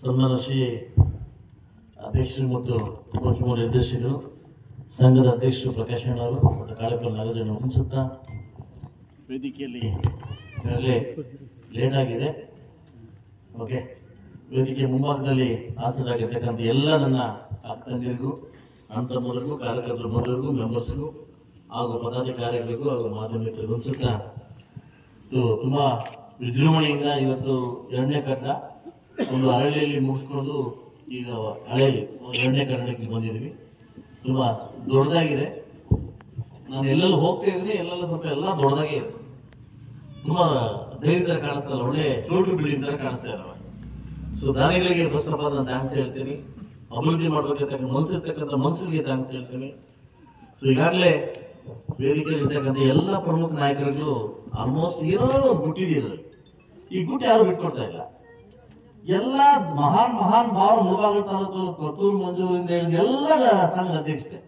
ಸನ್ಮಾನ ಶ್ರೀ ಅಧ್ಯಕ್ಷರು ಮತ್ತು ಉಪಚುಮ ನಿರ್ದೇಶಕರು, ಸಂಘದ ಅಧ್ಯಕ್ಷರು ಪ್ರಕಾಶ್ ಅವರು ಮತ್ತು ಕಾರ್ಯಕ್ರಮ ನಾಗರಾಜನ್ನು ಮುಗಿಸುತ್ತಾ ವೇದಿಕೆಯಲ್ಲಿ ಲೇಟ್ ಆಗಿದೆ. ಓಕೆ ವೇದಿಕೆ ಮುಂಭಾಗದಲ್ಲಿ ಹಾಸರಾಗಿರ್ತಕ್ಕಂಥ ಎಲ್ಲ ನನ್ನ ಅಕ್ಕಂದಿರಿಗೂ ಅಣ್ಣ ತಮ್ಮರಿಗೂ ಕಾರ್ಯಕರ್ತರ ಬಂಧುಗಳಿಗೂ ಮೆಂಬರ್ಸ್ಗೂ ಹಾಗೂ ಪದಾಧಿಕಾರಿಗಳಿಗೂ ಹಾಗೂ ಮಾಧ್ಯಮಿಕರಿಗೂ ಅನಿಸುತ್ತಾ, ಇದು ತುಂಬಾ ವಿಜೃಂಭಣೆಯಿಂದ ಇವತ್ತು ಎರಡನೇ ಕಟ್ಟ. ಒಂದು ಹಳ್ಳಿಯಲ್ಲಿ ಮುಗಿಸ್ಕೊಂಡು ಈಗ ಹಳೆ ಎರಡನೇ ಕನ್ನಡಕ್ಕೆ ಬಂದಿದ್ದೀವಿ. ತುಂಬಾ ದೊಡ್ಡದಾಗಿದೆ. ನಾನು ಎಲ್ಲೆಲ್ಲೂ ಹೋಗ್ತಾ ಇದ್ದೀನಿ, ಎಲ್ಲೆಲ್ಲ ಸ್ವಲ್ಪ ಎಲ್ಲ ದೊಡ್ಡದಾಗೆ ಇದೆ. ತುಂಬಾ ಧೈರ್ಯ ಥರ ಕಾಣಿಸ್ತಾ ಇಲ್ಲ, ಒಳ್ಳೆ ಚೋಟು ಬಿಲ್ಡಿಂಗ್ ಥರ ಕಾಣಿಸ್ತಾ ಇದಾವೆ ಸೊ ದಾನಿಗಳಿಗೆ ಫಸ್ಟ್ ಆಫ್ ಆಲ್ ನಾನು ಥ್ಯಾಂಕ್ಸ್ ಹೇಳ್ತೀನಿ. ಅಭಿವೃದ್ಧಿ ಮಾಡ್ಬೇಕಿರ್ತಕ್ಕಂಥ ಮನಸ್ಸಿರ್ತಕ್ಕಂಥ ಮನಸ್ಸಿಗೆ ಥ್ಯಾಂಕ್ಸ್ ಹೇಳ್ತೀನಿ. ಸೊ ಈಗಾಗಲೇ ವೇದಿಕೆಯಲ್ಲಿ ಇರ್ತಕ್ಕಂಥ ಎಲ್ಲ ಪ್ರಮುಖ ನಾಯಕರುಗಳು ಆಲ್ಮೋಸ್ಟ್ ಏನೋ ಒಂದು ಗುಟ್ಟಿದೆ ಈ ಗುಟ್ಟು ಯಾರು ಬಿಟ್ಕೊಡ್ತಾ ಇಲ್ಲ? ಎಲ್ಲ ಮಹಾನ್ ಮಹಾನ್ ಭಾವ ಮುಳಬಾಗಿಲು ತಾಲೂಕು ಕೊತ್ತೂರು ಮಂಜೂರಿಂದ ಹೇಳಿದ ಎಲ್ಲ ಸಂಘ ಅಧ್ಯಕ್ಷರೇ.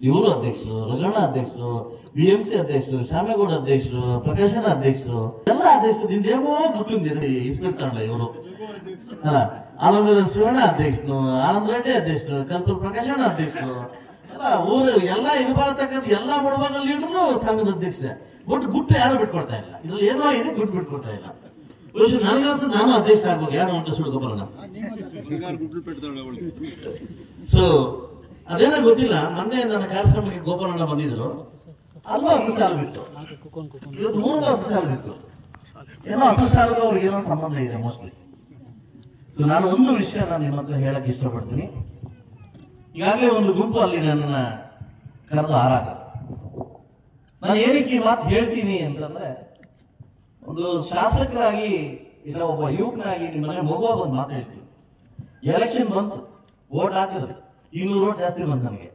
ಇವರು ಅಧ್ಯಕ್ಷರು ರಂಗಣ್ಣ ಅಧ್ಯಕ್ಷರು ಬಿ ಎಂ ಸಿ ಅಧ್ಯಕ್ಷರು ಶ್ಯಾಮೇಗೌಡ ಅಧ್ಯಕ್ಷರು, ಪ್ರಕಾಶನ ಅಧ್ಯಕ್ಷರು, ಎಲ್ಲ ಅಧ್ಯಕ್ಷರಿಂದ ಏನೋ ಗುಟ್ಟಿಂದಿದೆ ಇಸ್ಬಿಡ್ತಾರಲ್ಲ ಇವರು. ಆಲಂಗರ ಶಿವಣ್ಣ ಅಧ್ಯಕ್ಷರು, ಆನಂದ ರೆಡ್ಡಿ ಅಧ್ಯಕ್ಷರು ಕಂತೂರು ಪ್ರಕಾಶಣ್ಣ ಅಧ್ಯಕ್ಷರು, ಎಲ್ಲ ಊರು ಎಲ್ಲ ಇರಬಾರತಕ್ಕಂಥ ಎಲ್ಲ ಮುಳಬಾಗಲ್ ಲೀಡರ್ನು ಸಂಘದ ಅಧ್ಯಕ್ಷರೇ. ಬಟ್ ಗುಟ್ಟು ಯಾರು ಬಿಟ್ಕೊಡ್ತಾ ಇಲ್ಲ. ಇದ್ರಲ್ಲಿ ಏನೋ ಇದೆ ಗುಟ್ಟು ಬಿಟ್ಕೊಡ್ತಾ ಇಲ್ಲ. ನಾನು ಯಾರು ಸೊ ಅದೇನೋ ಗೊತ್ತಿಲ್ಲ. ಮೊನ್ನೆ ನನ್ನ ಕಾರ್ಯಕ್ರಮಕ್ಕೆ ಗೋಪಾಲಣ್ಣ ಬಂದಿದ್ರು. ಅಲ್ಲೂ ಹಸು ಸಾಲು ಬಿಟ್ಟು ಇವತ್ತು ಮೂರು ಹಸು ಸಾಲ ಬಿಟ್ಟು ಏನೋ ಹಸು ಸಾಲಿಗೆ ಅವ್ರಿಗೆ ಏನೋ ಸಂಬಂಧ ಇದೆ ಮೋಸ್ಟ್ಲಿ ಸೊ ನಾನು ಒಂದು ವಿಷಯ ನಾನು ನಿಮ್ಮ ಹತ್ರ ಹೇಳಕ್ ಇಷ್ಟಪಡ್ತೀನಿ. ಈಗಾಗಲೇ ಒಂದು ಗುಂಪು ಅಲ್ಲಿ ನನ್ನ ಕರೆದು ಹಾರಾಟ. ನಾನು ಏನಕ್ಕೆ ಈ ಮಾತು ಹೇಳ್ತೀನಿ ಅಂತಂದ್ರೆ ಒಂದು ಶಾಸಕರಾಗಿ ಇಲ್ಲ, ಒಬ್ಬ ಯುವಕನಾಗಿ ನಿಮ್ಮ ಮನೆ ಮಗುವ ಒಂದು ಮಾತು ಹೇಳ್ತೀನಿ. ಎಲೆಕ್ಷನ್ ಬಂತು ಓಟ್ ಹಾಕಿದ್ರು. ಇನ್ನೂರು ಓಟ್ ಜಾಸ್ತಿ ಬಂತು ನನಗೆ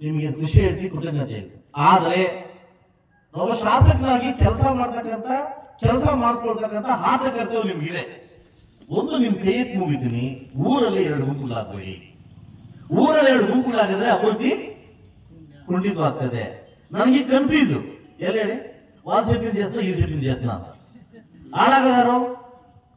ನಿಮಗೆ ಖುಷಿ ಹೇಳ್ತಿ ಕೃತಜ್ಞತೆ ಹೇಳ್ತಿ ಆದರೆ, ಒಬ್ಬ ಶಾಸಕನಾಗಿ ಕೆಲಸ ಮಾಡ್ತಕ್ಕಂಥ, ಕೆಲಸ ಮಾಡಿಸ್ಕೊಳ್ತಕ್ಕಂಥ ಹಾತ ಕರ್ತವ್ಯ ನಿಮ್ಗಿದೆ. ಒಂದು, ನಿಮ್ ಕೈ ಮುಗಿತೀನಿ. ಊರಲ್ಲಿ ಎರಡು ಗುಂಪುಗಳಾಗ್ತವೆ ಊರಲ್ಲಿ ಎರಡು ಗುಂಪುಗಳಾಗಿದ್ರೆ ಅಭಿವೃದ್ಧಿ ಕುಂಠಿತವಾಗ್ತದೆ ನನಗೆ ಕನ್ಫ್ಯೂಸ್ ಎಲ್ಲ ಹೇಳಿ? ಸಿಟಿ ಜಾಸ್ತಿ ಈ ಸಿಟಿನ ಜಾಸ್ತಿ ಅಂತ ಹಾಳಾಗದಾರು?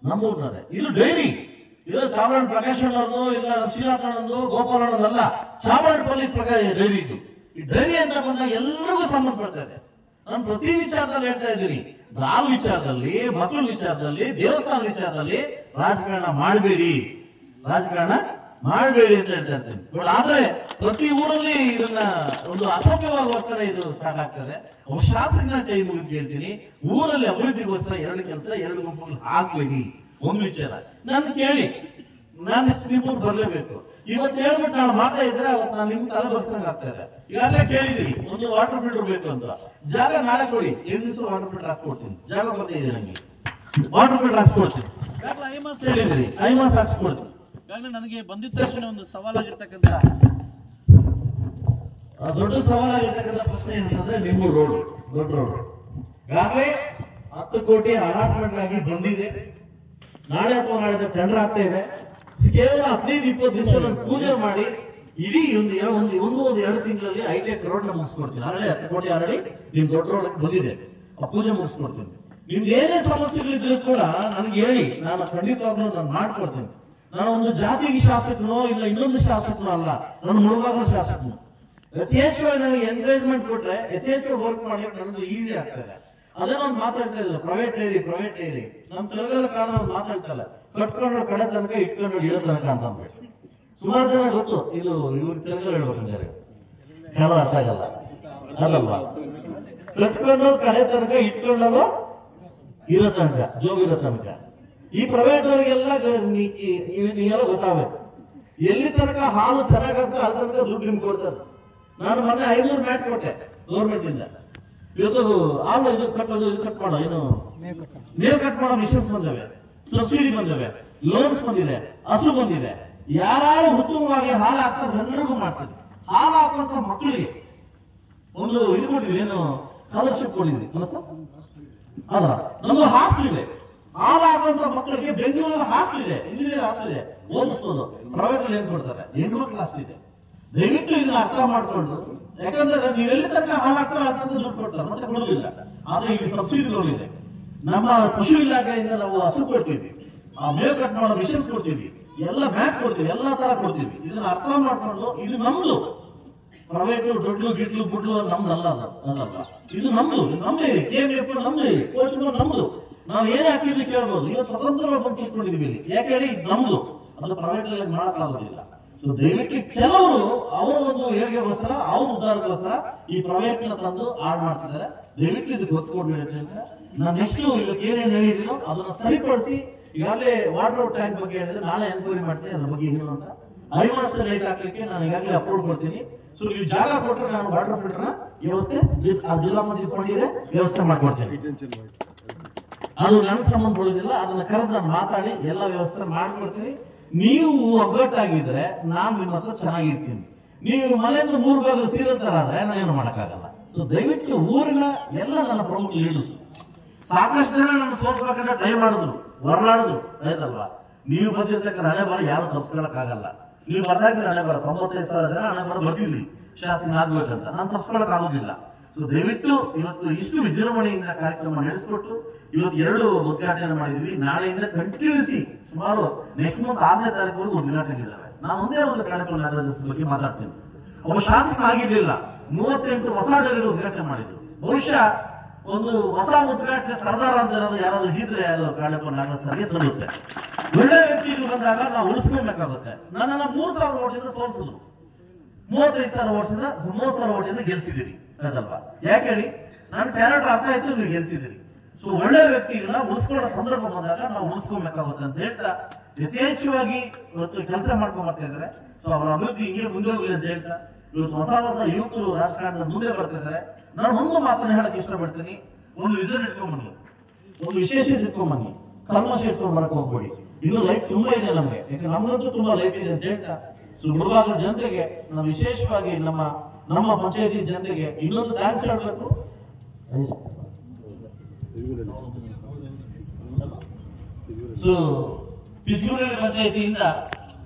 ನಮ್ಮೂರ್ನವ್ರೆ. ಇದು ಡೈರಿ. ಇದು ಚಾಮರಾಜ ಪ್ರಕಾಶ್ ಅಣ್ಣವ್ರದ್ದು ಇಲ್ಲ ಶ್ರೀನಾಥಣ್ಣಂದು ಗೋಪಾಲಣ್ಣದಲ್ಲ ಚಾಮರಾಜಪಲ್ಲಿ ಪ್ರಕಾಶ ಡೈರಿ ಇದು. ಈ ಡೈರಿ ಅಂತ ಬಂದಾಗ ಎಲ್ಲರಿಗೂ ಸಂಬಂಧಪಡ್ತಾ ಇದೆ. ನಾನು ಪ್ರತಿ ವಿಚಾರದಲ್ಲಿ ಹೇಳ್ತಾ ಇದ್ದೀನಿ. ನಾವು ವಿಚಾರದಲ್ಲಿ ಮಕ್ಕಳ ವಿಚಾರದಲ್ಲಿ, ದೇವಸ್ಥಾನ ವಿಚಾರದಲ್ಲಿ ರಾಜಕಾರಣ ಮಾಡಬೇಡಿ. ರಾಜಕಾರಣ ಮಾಡಬೇಡಿ ಅಂತ ಹೇಳ್ತಾ ಇರ್ತೀನಿ ಬಟ್ ಆದ್ರೆ ಪ್ರತಿ ಊರಲ್ಲಿ ಇದನ್ನ ಒಂದು ಅಸಭ್ಯವಾಗಿ ವರ್ತನೆ ಇದು ಸ್ಟಾರ್ಟ್ ಆಗ್ತದೆ. ಒಬ್ಬ ಶಾಸಕನ ಕೈ ಮುಗಿದು ಕೇಳ್ತೀನಿ. ಊರಲ್ಲಿ ಅಭಿವೃದ್ಧಿಗೋಸ್ಕರ ಎರಡು ಕೆಲಸ, ಎರಡು ಗುಂಪುಗಳು ಹಾಕ್ಬೇಡಿ. ಒಂದು ವಿಚಾರ. ನಾನು ಕೇಳಿ. ನಾನು ನೀವು ಬರ್ಲೇಬೇಕು. ಇವತ್ತು ಹೇಳ್ಬಿಟ್ಟು ನಾನು ಮಾತಾ ಇದ್ರೆ ಅವತ್ತು ನಾನು ನಿಮ್ಗೆ ತಲೆ ಬರ್ಸ್ದಂಗೆ ಆಗ್ತಾ ಇದೆ. ಈಗಾಗಲೇ ಕೇಳಿದಿರಿ ಒಂದು ವಾಟರ್ ಫಿಲ್ಟರ್ ಬೇಕು ಅಂತ. ಜಾಗ ನಾಳೆ ಕೊಡಿ. ಏಳು ದಿವಸ ವಾಟರ್ ಫಿಲ್ಟರ್ ಹಾಕ್ಕೊಡ್ತೀನಿ. ಜಾಗ ಬರ್ತಾ ಇದೆ ನನಗೆ ವಾಟರ್ ಫಿಲ್ಟರ್ ಹಾಕ್ಸ್ಕೊಡ್ತೀನಿ ಹೇಳಿದಿರಿ. ಐಮಾಸ್ ಹಾಕ್ಸ್ಕೊಡ್ತೀನಿ. ಈಗಾಗಲೇ ನನಗೆ ಬಂದಿದ್ದ ತಕ್ಷಣ ಒಂದು ಸವಾಲಾಗಿರ್ತಕ್ಕಂಥ ದೊಡ್ಡ ಸವಾಲಾಗಿರ್ತಕ್ಕಂಥ ಪ್ರಶ್ನೆ ಏನಂತಂದ್ರೆ, ನಿಮ್ಮ ರೋಡ್ ದೊಡ್ಡ ರೋಡ್ ಈಗಾಗಲೇ ಹತ್ತು ಕೋಟಿ ಅಲಾಟ್ಮೆಂಟ್ ಆಗಿ ಬಂದಿದೆ. ನಾಳೆ ಅಥವಾ ನಾಳೆ ಟೆಂಡರ್ ಆಗ್ತಾ ಇದೆ. ಕೇವಲ ಹದಿನೈದು, ಇಪ್ಪತ್ತು ದಿವಸ ಪೂಜೆ ಮಾಡಿ, ಇಡೀ ಒಂದು ಒಂದು ಒಂದು ಒಂದು ಎರಡು ತಿಂಗಳಲ್ಲಿ ಐದೇ ರೋಡ್ನ ಮುಗಿಸ್ಕೊಡ್ತೀನಿ. ಆಲ್ರೆಡಿ ಹತ್ತು ಕೋಟಿ ಆಲ್ರೆಡಿ ನಿಮ್ ದೊಡ್ಡ ರೋಡ್ ಬಂದಿದೆ. ಆ ಪೂಜೆ ಮುಗಿಸ್ಕೊಡ್ತೀನಿ. ನಿಮ್ದು ಏನೇ ಸಮಸ್ಯೆಗಳಿದ್ರು ಕೂಡ ನನ್ಗೆ ಹೇಳಿ, ನಾನು ಖಂಡಿತವಾಗ್ಲೂ ನಾನು ಮಾಡ್ಕೊಡ್ತೀನಿ. ನಾನು ಒಂದು ಜಾತಿಗೆ ಶಾಸಕನೋ ಇಲ್ಲ ಇನ್ನೊಂದು ಶಾಸಕನೋ ಅಲ್ಲ ನಾನು ಮುಳುಗಾಗಲು ಶಾಸಕನು. ಯಥೇಚ್ಛವಾಗಿ ನನಗೆ ಎನ್ಕರೇಜ್ಮೆಂಟ್ ಕೊಟ್ರೆ ಯಥೇಚ್ಛವಾಗಿ ವರ್ಕ್ ಮಾಡ್ಲಿಕ್ಕೆ ನನಗೆ ಈಸಿ ಆಗ್ತದೆ. ಅದೇ ನಾನು ಮಾತಾಡ್ತಾ ಇದ್ರು ಪ್ರೈವೇಟ್ ಏರಿ ಪ್ರೈವೇಟ್ ಏರಿ ನಮ್ಮ ತೆಲುಗಲ್ಲ ಕಾರಣ ಮಾತಾಡ್ತಲ್ಲ ಕಟ್ಕೊಂಡು ಕಡೆ ತನಕ ಇಟ್ಕೊಂಡು ಇಡೋ ತನಕ ಅಂತ ಅಂದ್ಬಿಟ್ಟು. ಸುಮಾರು ಜನ ಗೊತ್ತು, ಇದು ಇವ್ರ ತೆಲುಗಲ್ಲ ಹೇಳ್ಬೇಕಂದ್ರೆ. ಕನ್ನಡ ಅರ್ಥ ಆಗಲ್ಲ. ಅಲ್ಲಲ್ವಾ ಕಟ್ಕೊಂಡು ಕಡೆ ತನಕ ಇಟ್ಕೊಂಡಲ್ಲ ಇರೋ ತನಕ ಜೋಗಿರೋ ತನಕ. ಈ ಪ್ರೈವೇಟ್ ಅವರಿಗೆಲ್ಲ ನೀವೆಲ್ಲ ಗೊತ್ತಾಗಬೇಕು ಎಲ್ಲಿ ತನಕ ಹಾಲು ಚೆನ್ನಾಗಾಗ್ತದೆ ಅಲ್ಲಿ ತನಕ ದುಡ್ಡು ನಿಮ್ಗೆ ಕೊಡ್ತಾರೆ. ನಾನು ಮೊನ್ನೆ ಐನೂರು ಮ್ಯಾಟ್ ಕೊಟ್ಟೆ ಗೌರ್ಮೆಂಟ್ ಇಂದ. ಇವತ್ತು ಹಾಲು ಇದು ಕಟ್ಟೋದು ಇದು ಕಟ್ ಮಾಡೋ ಏನು? ಮೇವು ಕಟ್ ಮಾಡೋ. ಮಿಷನ್ಸ್ ಬಂದವೆ. ಸಬ್ಸಿಡಿ ಬಂದವೆ. ಲೋನ್ಸ್ ಬಂದಿದೆ. ಹಸು ಬಂದಿದೆ. ಯಾರು ಉತ್ತಮವಾಗಿ ಹಾಲು ಹಾಕ್ತಾರೆ ಎಲ್ಲರಿಗೂ ಮಾಡ್ತಾರೆ ಹಾಲು ಹಾಕುವಂತ ಮಕ್ಕಳಿಗೆ ಒಂದು ಇದು ಕೊಟ್ಟಿದ್ವಿ ಏನು? ಸ್ಕಾಲರ್ಶಿಪ್ ಕೊಟ್ಟಿದ್ವಿ ಅಲ್ಲ ನಮ್ದು ಹಾಸ್ಟೆಲ್ ಇದೆ. ಹಾಲು ಹಾಕುವಂತ ಮಕ್ಕಳಿಗೆ ಬೆಂಗಳೂರಲ್ಲಿ ಹಾಸ್ಟೆಲ್ ಇದೆ ಇಂಜಿನಿಯರ್ ಹಾಸ್ಟೆಲ್ ಇದೆ, ಓದಿಸ್ಬೋದು. ಪ್ರೈವೇಟ್ ಅಲ್ಲಿ ಕೊಡ್ತಾರೆ? ಮಕ್ಕಳು ಹಾಸ್ಟೆಲ್ ಇದೆ. ದಯವಿಟ್ಟು ಇದನ್ನ ಅರ್ಥ ಮಾಡ್ಕೊಂಡು, ಯಾಕಂದ್ರೆ ನೀವು ಎಲ್ಲಿ ತನಕ ಹಾಳಾಗ್ತಾರೆ ಅಂತ ದುಡ್ಡು ಕೊಡ್ತಾರೆ, ಮತ್ತೆ ಕೊಡೋದಿಲ್ಲ. ಆದ್ರೆ ಈ ಸಬ್ಸಿಡಿ ಲೋನ್ ಇದೆ ನಮ್ಮ ಕೃಷಿ ಇಲಾಖೆಯಿಂದ ನಾವು ಹಸು ಕೊಡ್ತೀವಿ. ಆ ಮೇವು ಕಟ್ ಮಾಡೋ ಮಿಷನ್ಸ್ ಕೊಡ್ತೀವಿ. ಎಲ್ಲ ಮ್ಯಾಟ್ ಕೊಡ್ತೀವಿ, ಎಲ್ಲ ತರ ಕೊಡ್ತೀವಿ. ಇದನ್ನ ಅರ್ಥ ಮಾಡ್ಕೊಂಡು, ಇದು ನಮ್ದು. ಪ್ರೈವೇಟ್ ದೊಡ್ಡ ಗಿಡ್ಲು ಬುಡ್ಲು ನಮ್ದಲ್ಲ ಅದು, ಅದಲ್ಲ. ಇದು ನಮ್ದು, ಇದು ನಮ್ದೇ. ಕೆ ಎಂ ಎಫ್ ನಮ್ದೇ. ಕೋಚ್ ನಮ್ದು. ನಾವು ಏನೇ ಹಾಕಿದ್ರು ಕೇಳ್ಬೋದು. ಇವತ್ತು ಸ್ವತಂತ್ರವಾಗಿ ಬಂದು ಕೂತ್ಕೊಂಡಿದೀವಿ ಇಲ್ಲಿ. ಯಾಕೆ ಹೇಳಿ ನಮ್ದು. ಅದು ಪ್ರೈವೇಟ್ ಅಲ್ಲಿ ಮಾಡಕ್ಕಾಗೋದಿಲ್ಲ ಸೊ ದಯವಿಟ್ಟು ಕೆಲವರು ಅವರ ಒಂದು ಏಳಿಗೆಗೋಸ್ಕರ ಅವ್ರ ಉದ್ದಾರಕ್ಕೋಸ್ಕರ ಈ ಪ್ರೈವೇಟ್ ತಂದು ಆಡ್ ಮಾಡ್ತಿದ್ದಾರೆ. ದಯವಿಟ್ಟು ಇದು ಗೊತ್ತುಕೊಡ್ಬೇಡಿ ಅಂತ ನಾನು ಎಷ್ಟು ಇವತ್ತು ಏನೇನು ಹೇಳಿದೀನೋ ಅದನ್ನ ಸರಿಪಡಿಸಿ ಈಗಾಗಲೇ ವಾಟರ್ ಟ್ಯಾಂಕ್ ಬಗ್ಗೆ ಹೇಳಿದ್ರೆ ನಾಳೆ ಎನ್ಕ್ವೈರಿ ಮಾಡ್ತೀನಿ. ಅದ್ರ ಬಗ್ಗೆ ಏನು ಅಂತ. ಐವಾಸ್ ಲೈಟ್ ಹಾಕ್ಲಿಕ್ಕೆ ನಾನು ಈಗಾಗಲೇ ಅಪ್ಲೋಡ್ ಕೊಡ್ತೀನಿ. ಸೊ ನೀವು ಜಾಗ ಕೊಟ್ಟರೆ ನಾನು ವಾಟರ್ ಫಿಲ್ಟರ್ ವ್ಯವಸ್ಥೆ ಆ ಜಿಲ್ಲಾ ಮಸ್ಜಿದ್ ಕೊಂಡಿದ್ರೆ ವ್ಯವಸ್ಥೆ ಮಾಡ್ಕೊಡ್ತೀನಿ. ಅದು ನನ್ನ ಉಳಿದಿಲ್ಲ, ಅದನ್ನ ಕರೆದು ಮಾತಾಡಿ, ಎಲ್ಲ ವ್ಯವಸ್ಥೆ ಮಾಡ್ಕೊಡ್ತೀನಿ ನೀವು ಒಗ್ಗಟ್ಟಾಗಿದ್ರೆ ನಾನು ನಿಮ್ಮ ಹತ್ರ ಚೆನ್ನಾಗಿರ್ತೀನಿ. ನೀವು ಮನೆಯಿಂದ ಮೂರು ಭಾಗ ಸೀರೆ ತರಾದ್ರೆ ನಾನೇನು ಮಾಡೋಕ್ಕಾಗಲ್ಲ. ಸೊ ದಯವಿಟ್ಟು ಊರಿನ ಎಲ್ಲ ನನ್ನ ಪ್ರಮುಖ ಲೀಡರ್ಸ್ ಸಾಕಷ್ಟು ಜನ ನನ್ನ ಸೋಲ್ಸ್ಬೇಕಂದ್ರೆ ಟ್ರೈ ಮಾಡಿದ್ರು ಹೊರಲಾಡಿದ್ರು ಆಯ್ತಲ್ವಾ? ನೀವು ಬಂದಿರ್ತಕ್ಕ ಹಳೆ ಬರ ಯಾರು ತಪ್ಸ್ಕೊಳಕ್ಕಾಗಲ್ಲ. ನೀವು ಬರ್ದಾಗಿದ್ರೆ ಹಳೆ ಬರ, ತೊಂಬತ್ತೈದು ಸಾವಿರ ಜನ ಹಣೆ ಬರ ಬರ್ತಿದ್ವಿ ಶಾಸನ ಆಗ್ಬೇಕಂತ. ನಾನು ತಪ್ಸ್ಕೊಳಕ್ ಆಗೋದಿಲ್ಲ ಸೊ ದಯವಿಟ್ಟು ಇವತ್ತು ಇಷ್ಟು ವಿಜೃಂಭಣೆಯಿಂದ ಕಾರ್ಯಕ್ರಮ ನಡೆಸಿಕೊಟ್ಟು ಇವತ್ತು ಎರಡು ಉದ್ಘಾಟನೆ ಮಾಡಿದ್ವಿ. ನಾಳೆಯಿಂದ ಕಂಟಿನ್ಯೂಸಿ ಸುಮಾರು ನೆಕ್ಸ್ಟ್ ಮಂತ್ ಆರನೇ ತಾರೀಕು ಉದ್ಘಾಟನೆ ನಾನು ಒಂದೇ ಒಂದು ಕಾರ್ಯಕ್ರಮ ನಾಗರಾಜ್ ಬಗ್ಗೆ ಮಾತಾಡ್ತೀನಿ. ಒಬ್ಬ ಶಾಸಕ ಆಗಿರ್ಲಿಲ್ಲ. ಮೂವತ್ತೆಂಟು ಹೊಸ ಡೈರಿಗಳು ಉದ್ಘಾಟನೆ ಮಾಡಿದ್ರು. ಬಹುಶಃ ಒಂದು ಹೊಸ ಉದ್ಘಾಟನೆ ಸರ್ದಾರ ಅಂತ ಯಾರಾದ್ರೂ ಇದ್ರೆ ಅದು ಕಾರ್ಯಕ್ರಮ ನಾಗರಾಜ್ ಸಲ್ಲುತ್ತೆ ಒಳ್ಳೆ ವ್ಯಕ್ತಿಗಳು ಬಂದಾಗ ನಾವು ಉಳಿಸ್ಕೊಬೇಕಾಗುತ್ತೆ. ನನ್ನನ್ನ ಮೂರು ಸಾವಿರ ಓಟಿಂದ ಸೋಲಿಸಿದ್ರು. ಮೂವತ್ತೈದು ಸಾವಿರ ಓಟಿಂದ, ಮೂವತ್ತು ಸಾವಿರ ಓಟಿಂದ ಗೆಲ್ಸಿದಿರಿ. ಅದಲ್ವಾ ಯಾಕೆ ಹೇಳಿ? ನಾನು ಟ್ಯಾಲೆಂಟ್ ಅರ್ಥ ಆಯ್ತು, ನೀವು ಗೆಲ್ಸಿದಿರಿ. ಸೊ ಒಳ್ಳೆ ವ್ಯಕ್ತಿಗಳನ್ನ ಉಳಿಸ್ಕೊಳ್ಳೋ ಸಂದರ್ಭ ಬಂದಾಗ ನಾವು ಉಳಿಸ್ಕೊಬೇಕಾಗುತ್ತೆ ಅಂತ ಹೇಳ್ತಾ ಯಥೇಚ್ಛವಾಗಿ ಇವತ್ತು ಕೆಲಸ ಮಾಡ್ಕೊಂಡ್ ಬರ್ತಾ ಇದ್ದಾರೆ. ಸೊ ಅವರ ಅಭಿವೃದ್ಧಿ ಹಿಂಗೆ ಮುಂದೆ ಹೋಗಲಿ ಅಂತ ಹೇಳ್ತಾ ಇವತ್ತು ಹೊಸ ಹೊಸ ಯುವಕರು ರಾಜಕಾರಣದ ಮುಂದೆ ಬರ್ತಿದ್ದಾರೆ ನಾನು ಒಂದು ಮಾತನ್ನ ಹೇಳಕ್ ಇಷ್ಟಪಡ್ತೀನಿ. ಒಂದು ವಿಸನ್ ಇಟ್ಕೊಂಡ್ಬನ್ನಿ. ಒಂದು ವಿಶೇಷ ಇಟ್ಕೊಂಡ್ಬನ್ನಿ. ಕಲ್ಮಶ ಇಟ್ಕೊಂಡ್ ಬರಕ್ ಹೋಗ್ಬೇಡಿ. ಇನ್ನು ಲೈಫ್ ತುಂಬಾ ಇದೆ ನಮಗೆ. ಯಾಕೆ ನಮ್ಗಂತೂ ತುಂಬಾ ಲೈಫ್ ಇದೆ ಅಂತ ಹೇಳ್ತಾ. ಸೊ ಮುಳುವಾಗ ಜನತೆಗೆ ನಾವು ವಿಶೇಷವಾಗಿ ನಮ್ಮ ನಮ್ಮ ಪಂಚಾಯತಿ ಜನತೆಗೆ ಇನ್ನೊಂದು ಥ್ಯಾಂಕ್ಸ್ ಹೇಳ್ಬೇಕು. ಸೊ ಪಿಚ್ಗುಡಿ ಪಂಚಾಯತಿಯಿಂದ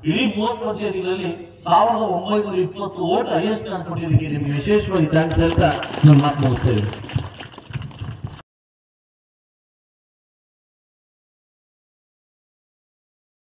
ಇಡೀ ಮೂವತ್ತು ಪಂಚಾಯತಿಗಳಲ್ಲಿ ಸಾವಿರದ ಒಂಬೈನೂರ ಇಪ್ಪತ್ತು ಓಟ್ ಹೈಯೆಸ್ಟ್ ಕೊಟ್ಟಿದ್ದಕ್ಕೆ ನಿಮ್ಗೆ ವಿಶೇಷವಾಗಿ ಥ್ಯಾಂಕ್ಸ್ ಹೇಳ್ತಾ ನಾನು ಮಾತು ಮುಗಿಸ್ತೇವೆ